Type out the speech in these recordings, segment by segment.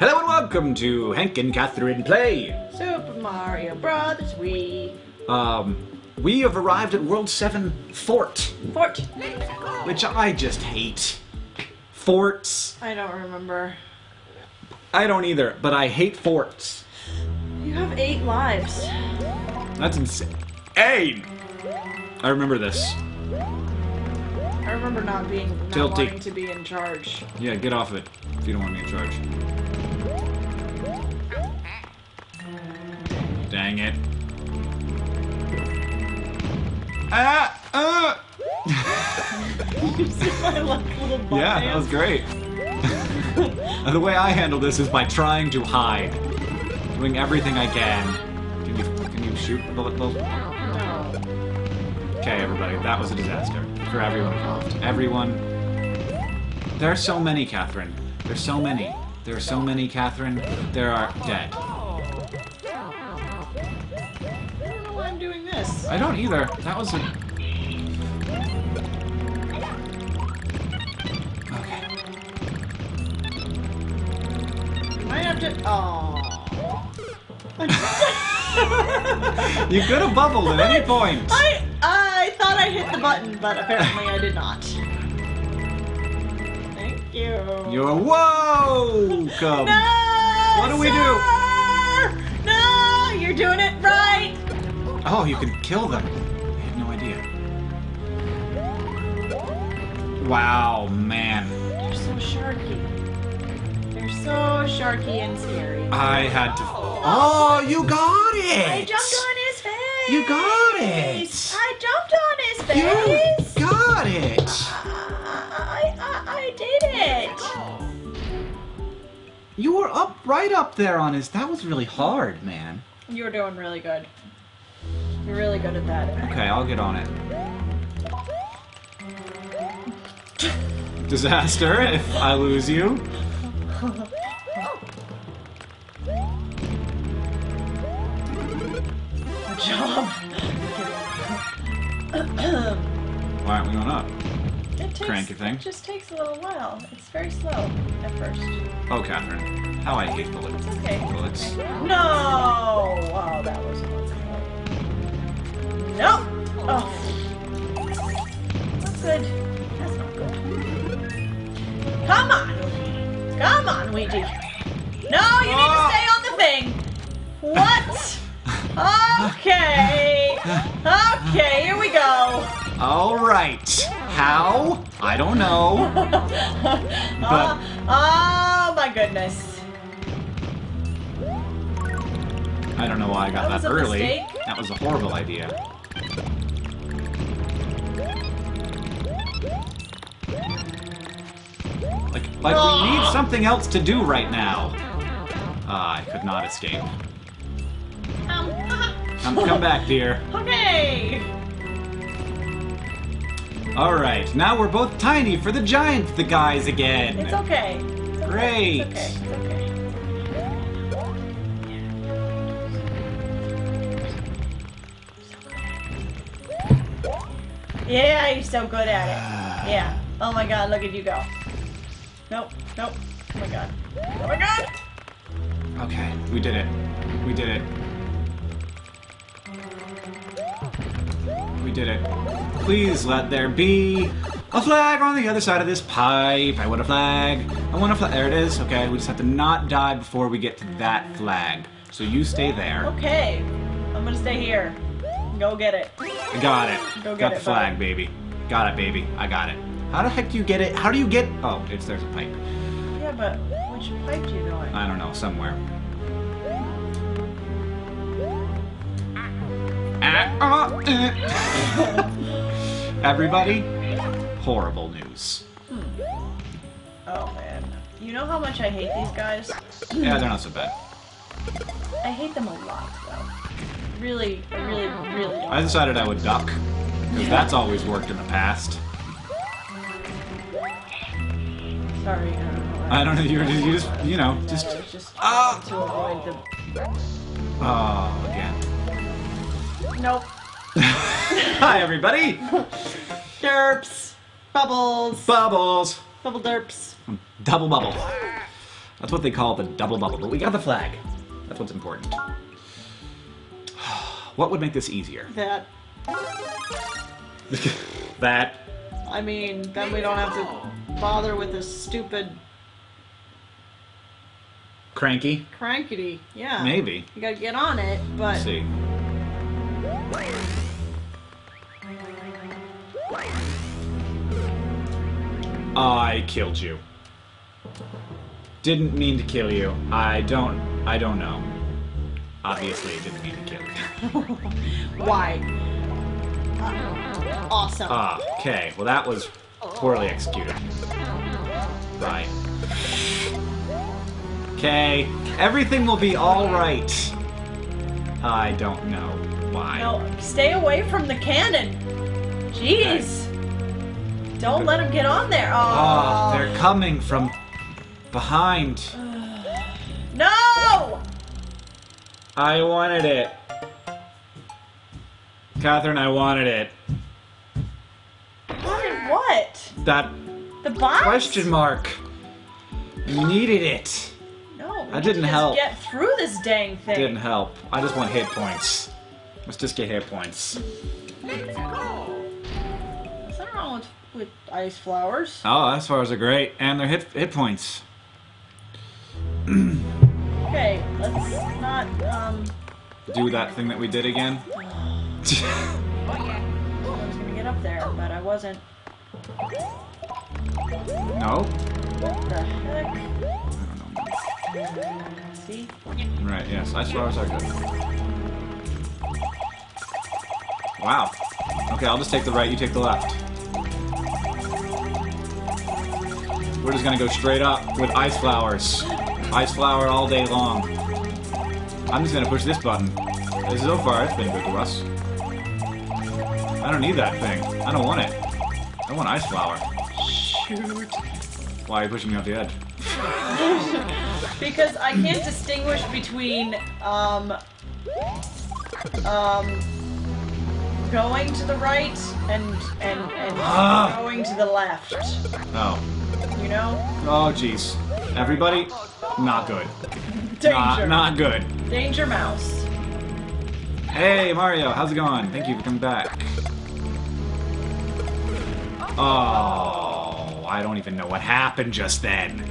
Hello and welcome to Hank and Katherine Play. Super Mario Brothers Wii. Um, we have arrived at World 7 Fort, Fort. which I just hate. Forts. I don't remember. I don't either, but I hate forts. You have eight lives. That's insane. Hey! I remember this. I remember not being not Tilty. wanting to be in charge. Yeah, get off it if you don't want me in charge. Dang it. Ah! Uh! you see my like, little butt Yeah, that was great. the way I handle this is by trying to hide, doing everything I can. Can you can you shoot bullet bills? Okay, everybody, that was a disaster for everyone involved. Everyone. There are so many, Katherine. There's so many. There are so many, Katherine. There are dead. I don't either. That was a. Okay. I have to. Oh. You could have bubbled at any point. I I thought I hit the button, but apparently I did not. Thank you. You're welcome. No! What do we do? No! You're doing it right! Oh, you can kill them. I had no idea. Wow, man. You're so sharky. You're so sharky and scary. I had to. Oh, you got it! I jumped on his face! You got it! I jumped on his face! You got it! I, I, I did it! You were up, right up there on his. That was really hard, man. You're doing really good. You're really good at that. Okay, I'll get on it. Disaster if I lose you. Good job. Why aren't we going up? It takes, Cranky thing. It just takes a little while. It's very slow at first. Oh, Katherine. How I hate bullets. It's okay. Bullets. No! Oh, that was Nope! Oh. That's good. That's not good. Come on! Come on, Ouija! No, you need to stay on the thing! What? Okay! Okay, here we go! All right. How? I don't know. But uh, Oh my goodness. I don't know why I got That that, early. That was a horrible idea. Like, like we need something else to do right now. Ah, I could not escape. Um, Come, come back, dear. okay! All right, now we're both tiny for the giant, the guys again. It's okay. It's okay. Great. It's okay. It's okay. Yeah, you're so good at it. Yeah. Oh my god, look at you go. Nope. Nope. Oh my god. Oh my god! Okay, we did it. We did it. We did it. Please let there be a flag on the other side of this pipe. I want a flag. I want a flag. There it is. Okay, we just have to not die before we get to that flag. So you stay there. Okay. I'm gonna stay here. Go get it. Got it. Go get got the flag, buddy. baby. Got it, baby. I got it. How the heck do you get it? How do you get? Oh, it's there's a pipe. Yeah, but which pipe do you going? I don't know, somewhere. Everybody, horrible news. Hmm. Oh man. You know how much I hate these guys? Yeah, they're not so bad. I hate them a lot, though. Really, really, really don't. I decided I would duck, because that's always worked in the past. Sorry, I don't know. I don't know, you, were just- you just, you know, just, was just Ah! to avoid the. oh, again. Nope. Hi, everybody! Derps. Bubbles. Bubbles! Bubble derps. Double bubble. That's what they call the double bubble. But we got the flag. That's what's important. What would make this easier? That. that. I mean, then we don't have to bother with this stupid Cranky? crankety. Yeah. Maybe. You gotta get on it, but. Let's see. I killed you. Didn't mean to kill you. I don't. I don't know. Obviously, I didn't mean to kill you. Why? Awesome. Ah, okay. Well, that was poorly executed. Right. Okay. Everything will be all right. I don't know why. no, stay away from the cannon. Jeez. Don't let him get on there. Oh, Oh, they're coming from behind. I wanted it. Katherine, I wanted it. Wanted what? That The box? question mark. You needed it. No. That didn't help. Get through this dang thing. Didn't help. I just want hit points. Let's just get hit points. Let's go. What's wrong with, with ice flowers? Oh, far as are great, and they're hit hit points. Okay, let's not um. Do that thing that we did again. oh, yeah. I was gonna get up there, but I wasn't. no. What the heck? I don't know. See? Right. Yes, ice flowers are good. Wow. Okay, I'll just take the right. You take the left. We're just gonna go straight up with ice flowers. Ice flower all day long. I'm just gonna push this button. So far, it's been good to us. I don't need that thing. I don't want it. I want ice flower. Shoot. Why are you pushing me off the edge? Because I can't distinguish between um um going to the right and and and Ah. going to the left. Oh. You know? Oh, jeez. Everybody, not good. Danger. Not, not good. Danger mouse. Hey, Mario, how's it going? Thank you for coming back. Oh, I don't even know what happened just then.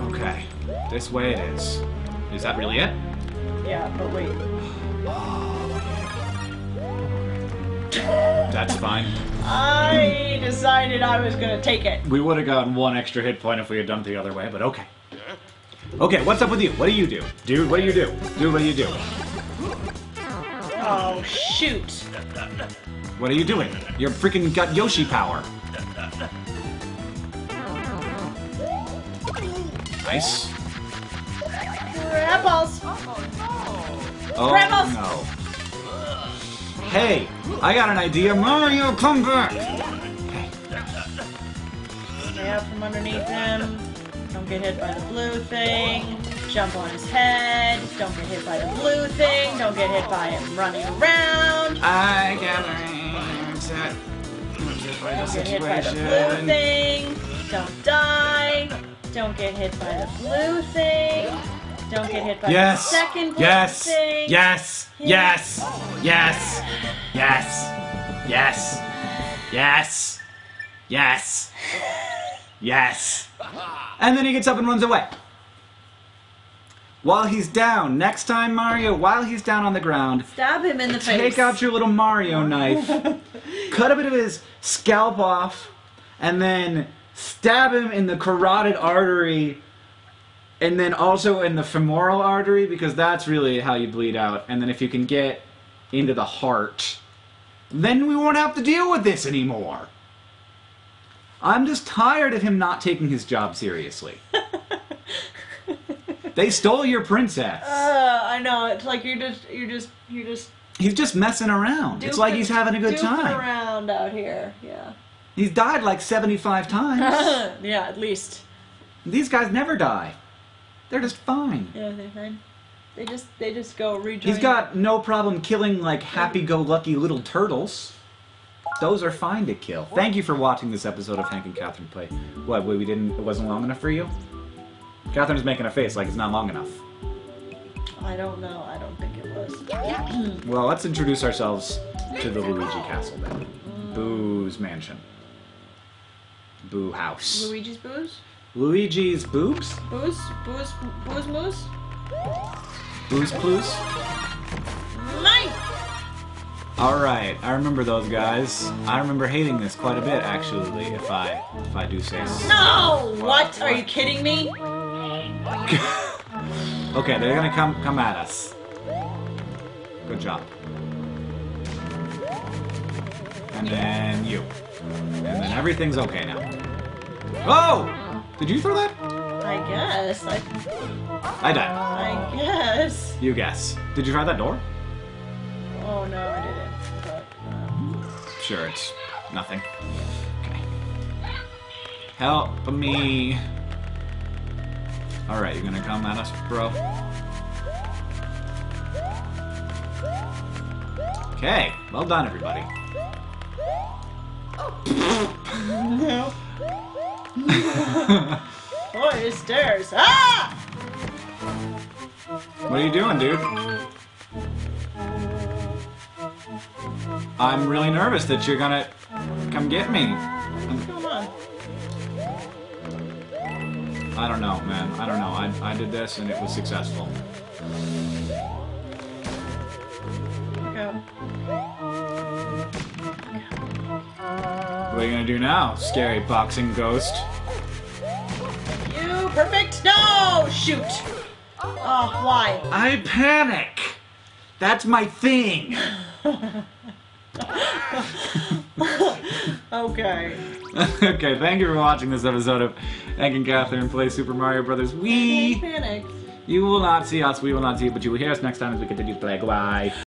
Okay, this way it is. Is that really it? Yeah, but wait. That's fine. I decided I was gonna take it. We would have gotten one extra hit point if we had done it the other way, but okay. Okay, what's up with you? What do you do? Dude, what do you do? Dude, what do you do? Oh shoot. What are you doing? You're freaking got Yoshi power. Nice. Apples. Oh Rebels! no. Hey, I got an idea. Mario, come back. Out from underneath him. Don't get hit by the blue thing. Jump on his head. Don't get hit by the blue thing. Don't get hit by him running around. I gather that Don't get hit by the blue thing. Don't die. Don't get hit by the blue thing. Don't get hit by Yes. the second blue Yes. thing. Yes. Yes. Yes. Yes. Yes. Yes. Yes. Yes. And then he gets up and runs away. While he's down, next time Mario, while he's down on the ground, Stab him in the face. take out your little Mario knife, cut a bit of his scalp off, and then stab him in the carotid artery, and then also in the femoral artery, because that's really how you bleed out. And then if you can get into the heart, then we won't have to deal with this anymore. I'm just tired of him not taking his job seriously. they stole your princess. Uh, I know. It's like you're just, you're just, you're just. He's just messing around. It's like he's having a good time. around out here. Yeah. He's died like 75 times. yeah, at least. These guys never die. They're just fine. Yeah, they're fine. They just, they just go rejoin. He's got no problem killing like happy-go-lucky little turtles. Those are fine to kill. Thank you for watching this episode of Hank and Katherine play. What? We didn't. It wasn't long enough for you. Katherine's making a face like it's not long enough. I don't know. I don't think it was. Well, let's introduce ourselves to the Luigi Castle then. Boo's mansion. Boo house. Luigi's booze? Luigi's boobs? Booze? Booze? Booze moose? Boo's clues? Mine! Alright, I remember those guys. I remember hating this quite a bit actually, if I if I do say so. No! What? Are you kidding me? Okay, they're gonna come come at us. Good job. And then you. And then everything's okay now. Oh! Did you throw that? I guess. I, I died. I guess. You guess. Did you try that door? Oh no, I didn't. Sure, it's nothing. Okay. Help me. Alright, you're gonna come at us, bro? Okay, well done, everybody. no. Boy, stairs. Ah! What are you doing, dude? I'm really nervous that you're gonna come get me. Come on. I don't know, man. I don't know. I, I did this and it was successful. Go. What are you gonna do now, scary boxing ghost? You perfect? No! Shoot! Oh, why? I panic! That's my thing! Okay. okay, thank you for watching this episode of Hank and Katherine Play Super Mario Brothers. We, panic. you will not see us, we will not see you, but you will hear us next time as we continue to play. Goodbye.